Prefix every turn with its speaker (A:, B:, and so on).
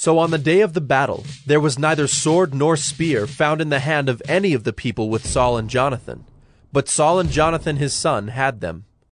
A: So on the day of the battle, there was neither sword nor spear found in the hand of any of the people with Saul and Jonathan, but Saul and Jonathan his son had them.